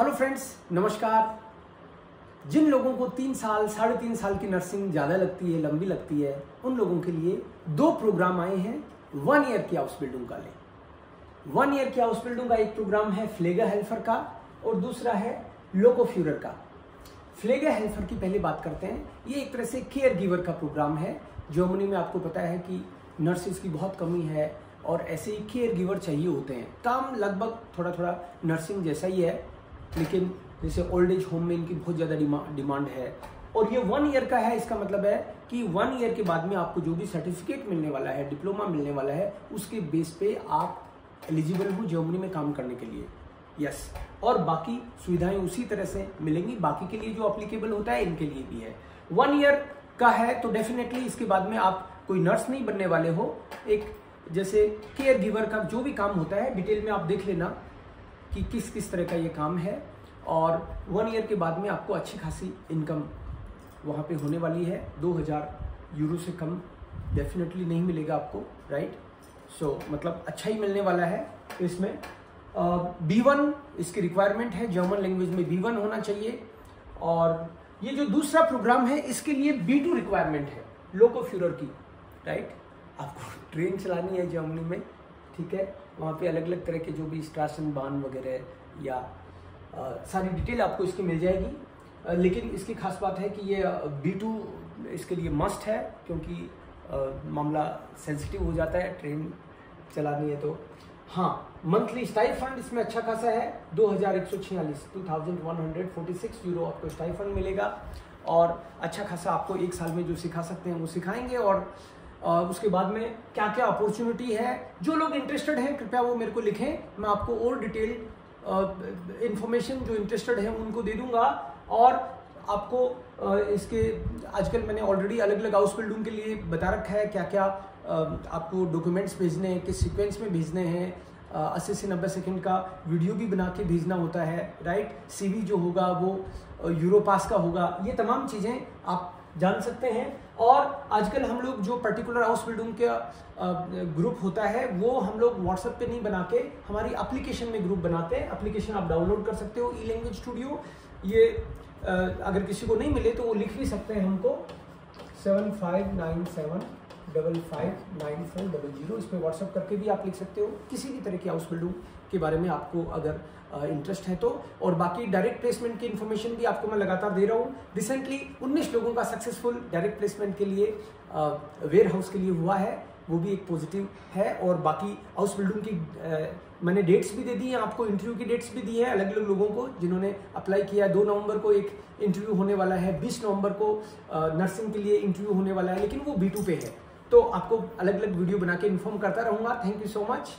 Hello friends नमस्कार। जिन लोगों को तीन साल, साढ़े तीन साल की नर्सिंग ज़्यादा लगती है, लंबी लगती है, उन लोगों के लिए दो प्रोग्राम आए हैं वन ईयर की हाउस बिल्डिंग का ले। वन ईयर की हाउस बिल्डिंग का एक प्रोग्राम है फ्लेगा हेल्फर का और दूसरा है लोको लोकोफ्यूरर का। फ्लेगा हेल्फर की पहले बात करते हैं। ये एक तरह से केयर गिवर का प्रोग्राम है जर्मनी में आपको पता है कि नर्सिस की बहुत कमी है और ऐसे ही केयर गिवर चाहिए होते हैं। काम लगभग थोड़ा थोड़ा नर्सिंग जैसा ही है। लेकिन जैसे ओल्ड एज होम में इनकी बहुत ज़्यादा डिमांड है। और ये वन ईयर का है, इसका मतलब है कि वन ईयर के बाद में आपको जो भी सर्टिफिकेट मिलने वाला है डिप्लोमा मिलने वाला है, उसके बेस पे आप एलिजिबल हो जर्मनी में काम करने के लिए। Yes yes. और बाकी सुविधाएँ उसी तरह से मिलेंगी। बाकी के लिए जो अप्लीकेबल होता है, इनके लिए भी है। वन ईयर का है तो डेफिनेटली इसके बाद में आप कोई नर्स नहीं बनने वाले हो। एक जैसे केयर गिवर का जो भी काम होता है डिटेल में आप देख लेना। कि किस किस तरह का ये काम है और वन ईयर के बाद में आपको अच्छी खासी इनकम वहाँ पे होने वाली है। 2000 यूरो से कम डेफिनेटली नहीं मिलेगा आपको राइट सो so, मतलब अच्छा ही मिलने वाला है इसमें। बी वन इसकी रिक्वायरमेंट है जर्मन लैंग्वेज में बी वन होना चाहिए। और ये जो दूसरा प्रोग्राम है इसके लिए बी टू रिक्वायरमेंट है लोको फ्यूरर की राइट आपको ट्रेन चलानी है जर्मनी में ठीक है? वहाँ पे अलग अलग तरह के जो भी स्ट्रासन बान वगैरह या आ, सारी डिटेल आपको इसकी मिल जाएगी। आ, लेकिन इसकी खास बात है कि ये बी टू इसके लिए मस्ट है क्योंकि आ, मामला सेंसिटिव हो जाता है ट्रेन चलानी है तो। हाँ मंथली स्टाई फंड इसमें अच्छा खासा है दो हज़ार एक सौ छियालीस two thousand one hundred forty six euro आपको स्टाई फंड मिलेगा। और अच्छा खासा आपको एक साल में जो सिखा सकते हैं वो सिखाएँगे और उसके बाद में क्या क्या अपॉर्चुनिटी है, जो लोग इंटरेस्टेड हैं, कृपया वो मेरे को लिखें, मैं आपको और डिटेल इंफॉर्मेशन जो इंटरेस्टेड है, उनको दे दूँगा। और आपको इसके, आजकल मैंने ऑलरेडी अलग अलग हाउस बिल्डिंग के लिए बता रखा है क्या क्या आपको डॉक्यूमेंट्स भेजने हैं, किस सीक्वेंस में भेजने हैं अस्सी से नब्बे सेकंड का वीडियो भी बना के भेजना होता है राइट सीवी जो होगा, वो यूरोपास का होगा, ये तमाम चीज़ें आप जान सकते हैं। और आजकल हम लोग जो पर्टिकुलर हाउस बिल्डिंग का ग्रुप होता है, वो हम लोग व्हाट्सएप पे नहीं बना के हमारी एप्लीकेशन में ग्रुप बनाते हैं। एप्लीकेशन आप डाउनलोड कर सकते हो ई लैंग्वेज स्टूडियो ये अगर किसी को नहीं मिले तो वो लिख भी सकते हैं हमको। Seven five nine seven double five nine four double zero इस पर व्हाट्सअप करके भी आप लिख सकते हो। किसी भी तरह की हाउस बिल्डिंग के बारे में आपको अगर इंटरेस्ट है तो और बाकी डायरेक्ट प्लेसमेंट की इन्फॉर्मेशन भी आपको मैं लगातार दे रहा हूँ। रिसेंटली 19 लोगों का सक्सेसफुल डायरेक्ट प्लेसमेंट के लिए वेयर हाउस के लिए हुआ है वो भी एक पॉजिटिव है और बाकी हाउस बिल्डिंग की आ, मैंने डेट्स भी दे दी हैं आपको इंटरव्यू की डेट्स भी दी हैं अलग अलग लोगों को जिन्होंने अप्लाई किया है। दो नवंबर को एक इंटरव्यू होने वाला है बीस नवंबर को नर्सिंग के लिए इंटरव्यू होने वाला है लेकिन वो बी टू पे है। तो आपको अलग अलग वीडियो बना के इन्फॉर्म करता रहूँगा। Thank you so much